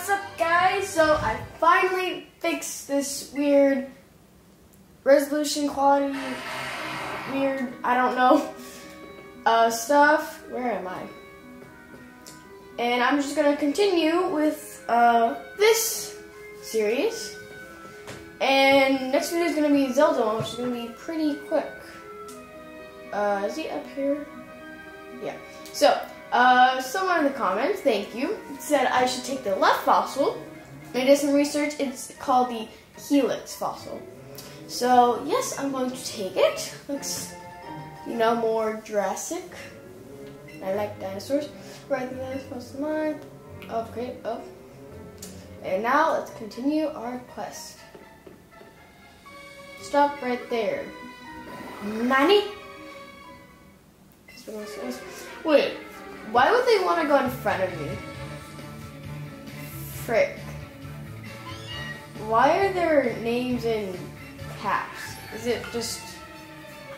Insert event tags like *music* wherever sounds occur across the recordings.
what's up guys? So I finally fixed this weird resolution quality, weird, I don't know, *laughs* uh, stuff. Where am I? And I'm just gonna continue with uh, this series. And next video is gonna be Zelda, which is gonna be pretty quick. Uh, is he up here? Yeah. So, uh, someone in the comments, thank you, said I should take the left fossil. I did some research. It's called the helix fossil. So, yes, I'm going to take it. Looks, you know, more Jurassic. I like dinosaurs. Right there, supposed to mine. Okay, oh. And now let's continue our quest. Stop right there. Nani? Wait, why would they want to go in front of me? Frick. Why are their names in caps? Is it just.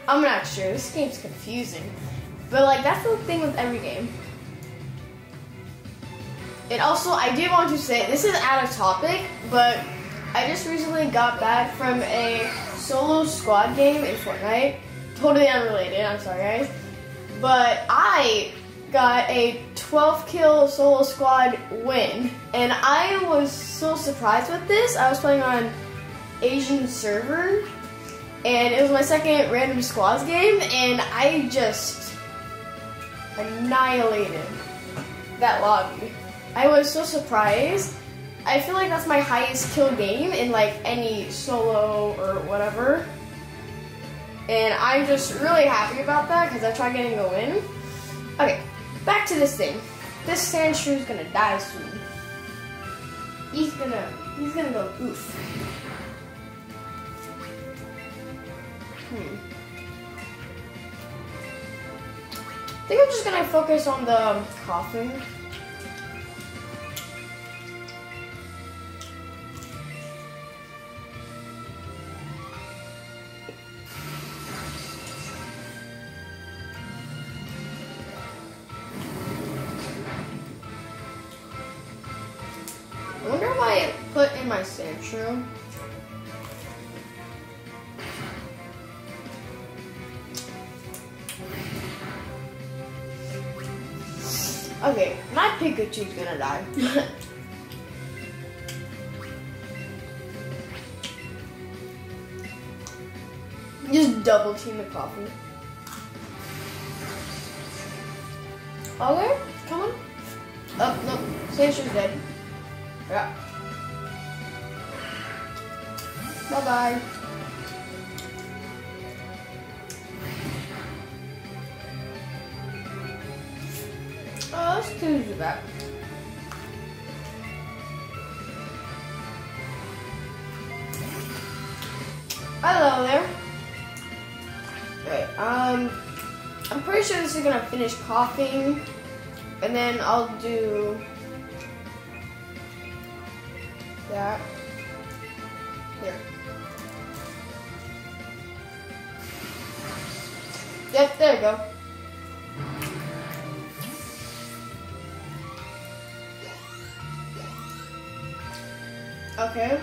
I'm not sure. This game's confusing. But, like, that's the thing with every game. And also, I did want to say this is out of topic, but I just recently got back from a solo squad game in Fortnite. Totally unrelated, I'm sorry, guys. But I got a 12 kill solo squad win, and I was so surprised with this. I was playing on Asian server, and it was my second random squads game, and I just annihilated that lobby. I was so surprised. I feel like that's my highest kill game in like any solo or whatever. And I'm just really happy about that because I tried getting a win. Okay, back to this thing. This sand Sandshrew gonna die soon. He's gonna, he's gonna go oof. Hmm. I think I'm just gonna focus on the Koffing. My Okay, my Pikachu's gonna die. *laughs* Just double team the coffee. Okay, come on. Oh, no, Sandshrew's dead. Yeah. Bye bye. Oh, let's do that. Hello there. Okay, um, I'm pretty sure this is gonna finish Koffing, and then I'll do that. Yep, there you go. Okay.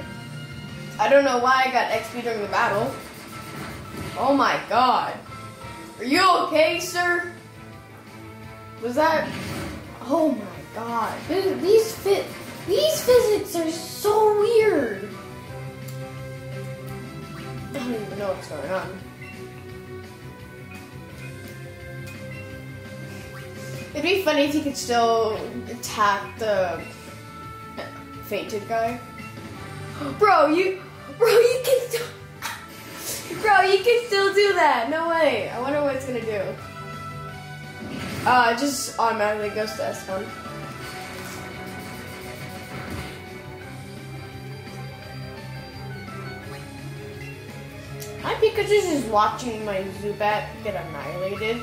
I don't know why I got XP during the battle. Oh my god. Are you okay, sir? Was that... Oh my god. These fit... These physics are so weird. I don't even know what's going on. It'd be funny if he could still attack the fainted guy. *gasps* Bro, you, bro, you can still, bro, you can still do that. No way. I wonder what it's gonna do. Uh, it just automatically goes to S1. My Pikachu's just watching my Zubat get annihilated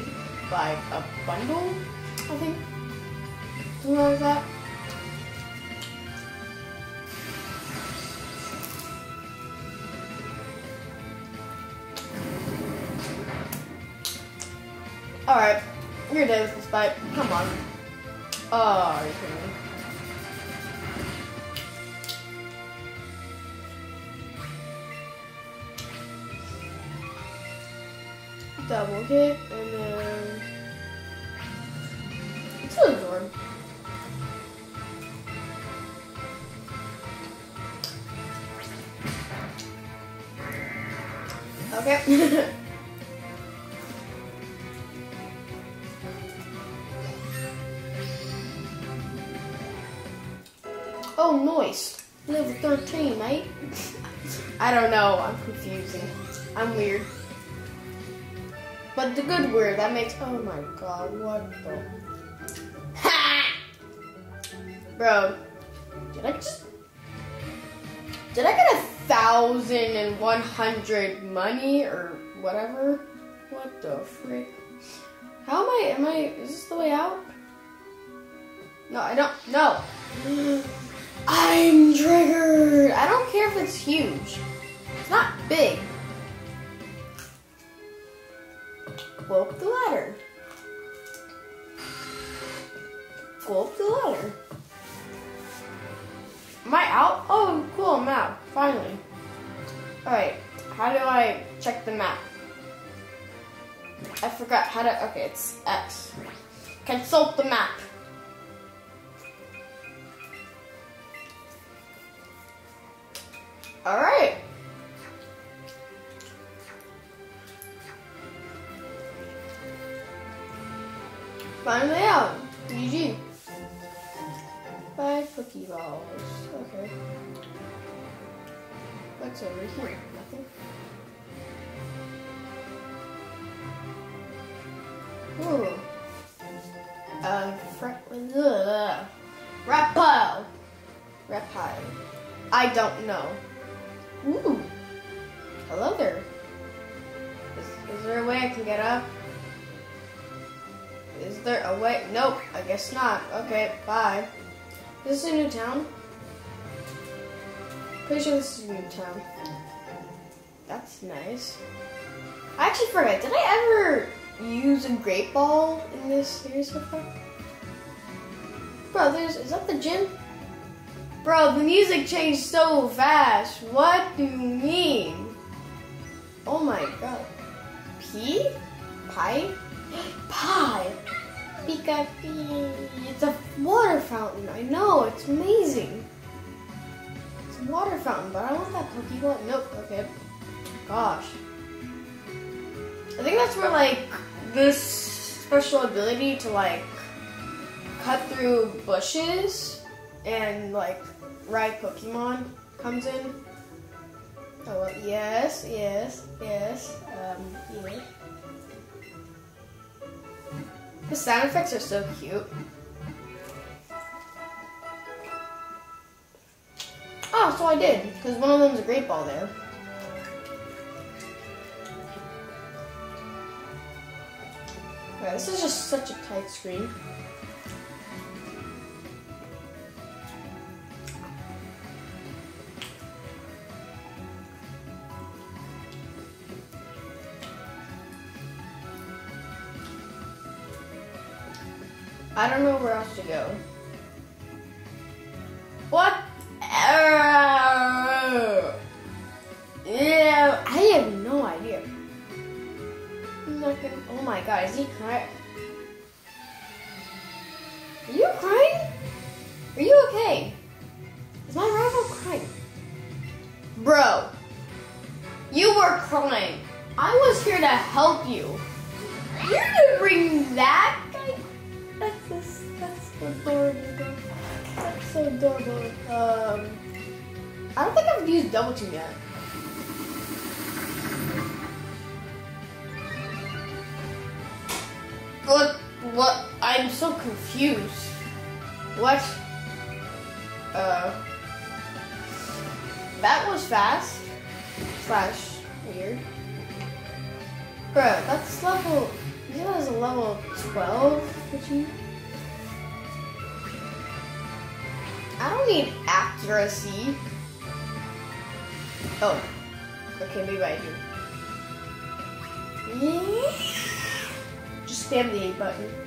by a bundle, I think Do you like that. Alright, you're dead with this bite. Come on. Oh, are you kidding me? Double hit, and then Okay. *laughs* oh, moist. Level 13, mate. *laughs* I don't know. I'm confusing. I'm weird. But the good word, that makes. Oh my god, what the. Bro, did I just. Did I get a thousand and one hundred money or whatever? What the frick? How am I? Am I? Is this the way out? No, I don't. No. I'm triggered. I don't care if it's huge. It's not big. Go up the ladder. Go up the ladder. Am I out? Oh, cool, out. Finally. Alright, how do I check the map? I forgot how to. Okay, it's X. Consult the map. Alright. Finally out. GG. Five Pokeballs. Okay. What's over here? Nothing. Ooh. Uh, ugh. Reptile. Reptile. I don't know. Ooh. Hello there. Is, is there a way I can get up? Is there a way? Nope, I guess not. Okay, bye. Is this a new town? Pretty sure this is a new town. That's nice. I actually forgot, did I ever use a great ball in this series so far? Bro, there's, is that the gym? Bro, the music changed so fast. What do you mean? Oh my god. P? Pie? *gasps* Pie! Pika It's a water fountain. I know, it's amazing. Water fountain, but I want that Pokeball. Nope, okay. Gosh. I think that's where, like, this special ability to, like, cut through bushes and, like, ride Pokemon comes in. Oh, well, yes, yes, yes, um, yes. The sound effects are so cute. Oh, so I did, because one of them's a great ball there. Okay, this is just such a tight screen. I don't know where else to go. Okay? Is my rival crying? Bro, you were crying. I was here to help you. You didn't bring that that's just, that's adorable. That's so adorable. Um, I don't think I've used double team yet. What? What? I'm so confused. What? Uh. That was fast. Slash weird. Bruh, that's level. You there's a level 12 Pidgey? I don't need accuracy. Oh. Okay, maybe I do. *laughs* Just spam the A button.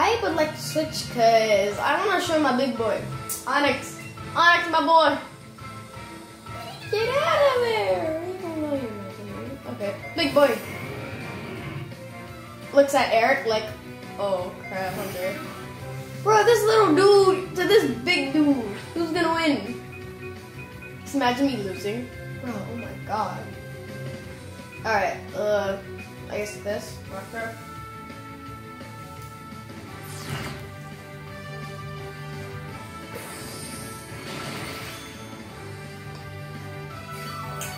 I would like to switch because I want to show my big boy. Onix. Onix, my boy. Get out of there. Okay, big boy. Looks at Eric like, oh crap, I'm. Bro, this little dude to this big dude. Who's gonna win? Just imagine me losing. Bro, oh my god. Alright, uh, I guess this.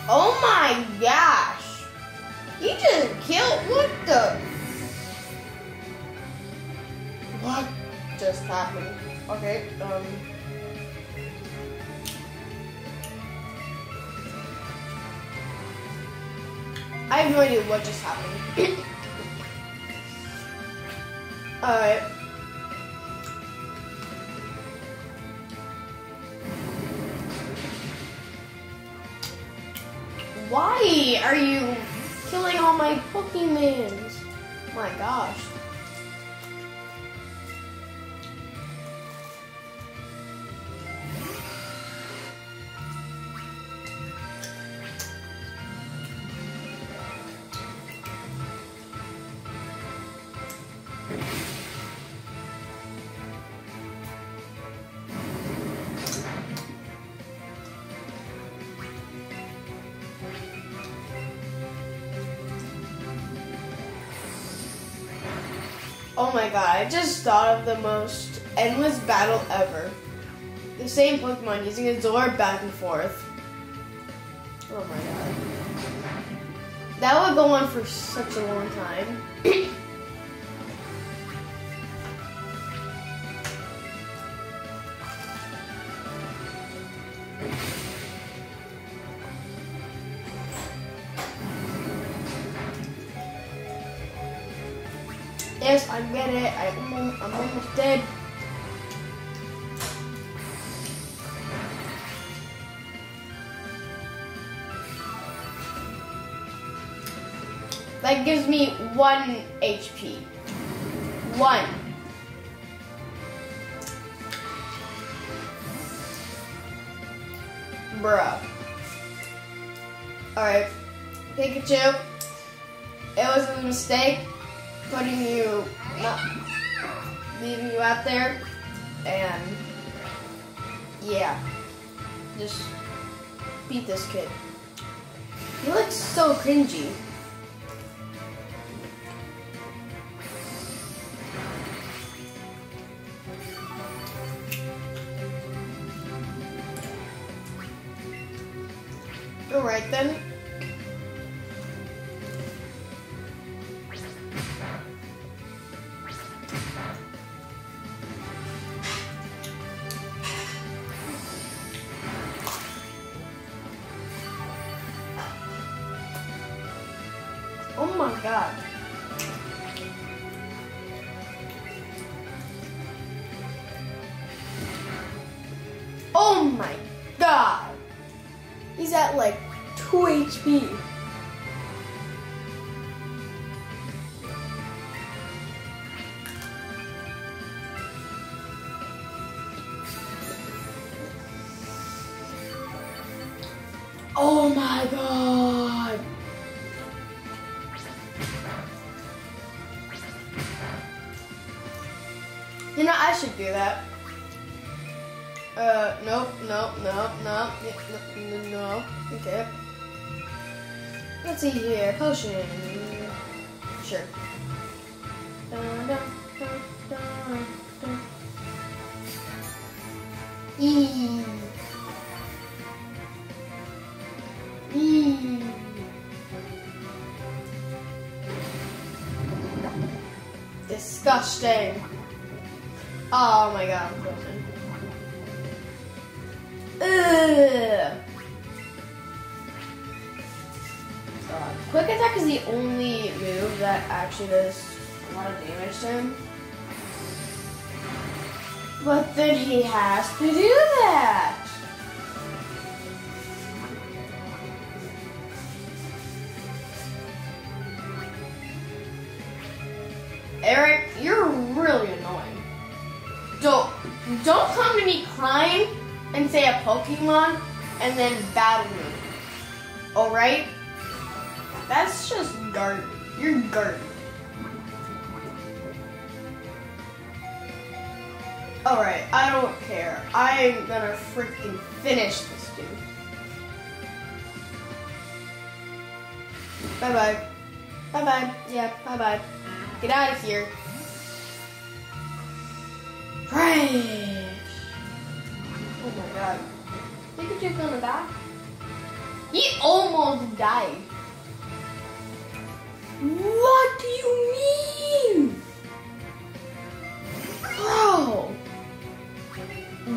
Oh my gosh. He just killed, what the? What just happened? Okay, um. I have no idea what just happened. *coughs* Alright. Why are you killing all my Pokemons? My gosh. My god, I just thought of the most endless battle ever. The same Pokemon using a Zord back and forth. Oh my god. That would go on for such a long time. *clears throat* one HP. One. Bruh. Alright. Pikachu. It was a mistake putting you, not leaving you out there, and yeah, just beat this kid. He looks so cringy. God. Oh my god. He's at like 2 HP. Oh my god. I should do that. Uh, nope, nope, nope, nope, no, no, no. Okay. Let's see here. Potion. Sure. Disgusting. Oh my god, I'm frozen. Ugh. Quick attack is the only move that actually does a lot of damage to him. But then he has to do that. Come to me crying and say a Pokemon and then battle me. Alright? That's just garbage. You're garbage. Alright, I don't care. I'm gonna freaking finish this dude. Bye bye. Bye bye. Yeah, bye bye. Get out of here. Trash. Oh my god. Pikachu's gonna die? He almost died. What do you mean? Bro.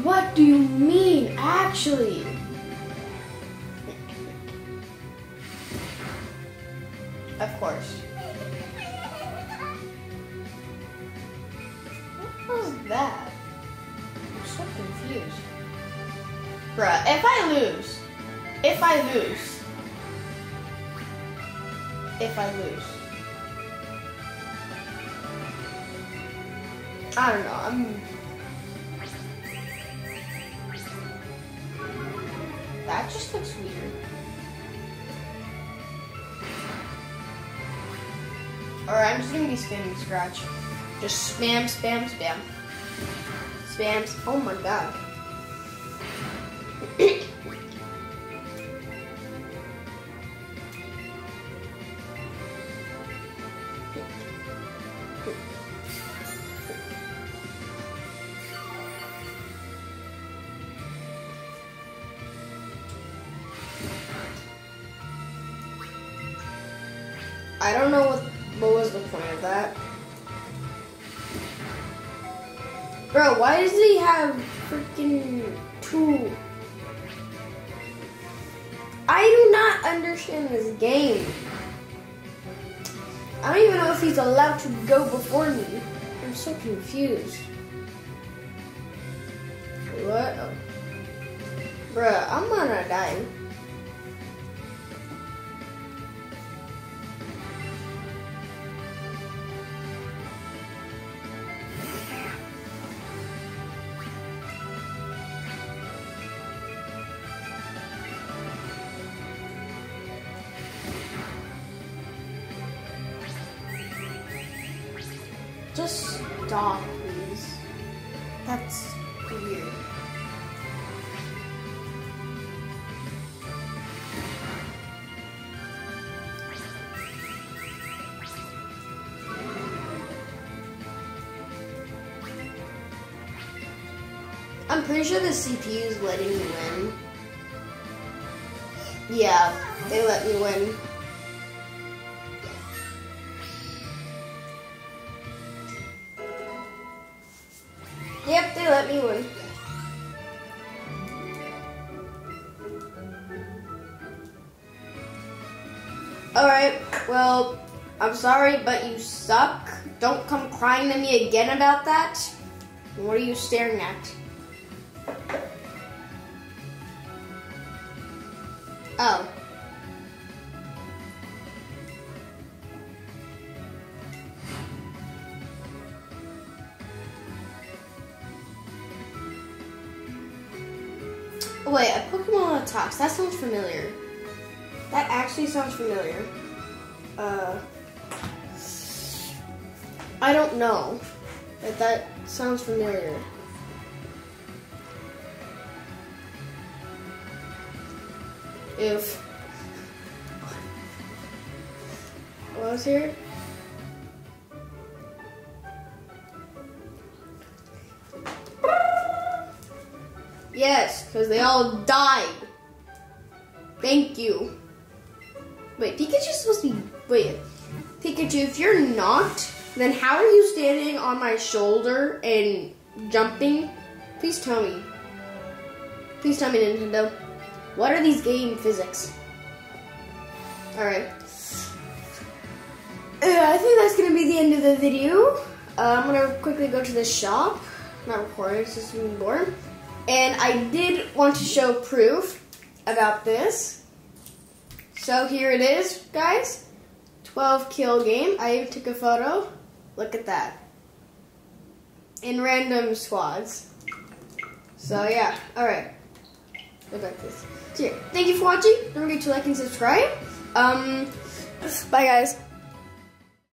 What do you mean, actually? Alright, I'm just gonna be spamming scratch. Just spam, spam, spam. Spams. Oh my god. Bro, why does he have freaking two? I do not understand this game. I don't even know if he's allowed to go before me. I'm so confused. What? Bruh, I'm gonna die. Just stop, please. That's weird. I'm pretty sure the CPU is letting me win. Yeah, they let me win. Alright, well, I'm sorry, but you suck. Don't come crying to me again about that. What are you staring at? Oh. Wait, a Pokemon talks. That sounds familiar. That actually sounds familiar. Uh, I don't know, but that sounds familiar. If what was here? Yes, because they all died. Thank you. Wait, Pikachu's supposed to be. Wait, Pikachu, if you're not, then how are you standing on my shoulder and jumping? Please tell me. Please tell me, Nintendo. What are these game physics? Alright. Uh, I think that's gonna be the end of the video. Uh, I'm gonna quickly go to the shop. not recording, it's just being bored. And I did want to show proof about this. So here it is, guys. 12 kill game. I even took a photo. Look at that. In random squads. So yeah, alright. Look like this. So yeah, thank you for watching. Don't forget to like and subscribe. Um, bye guys.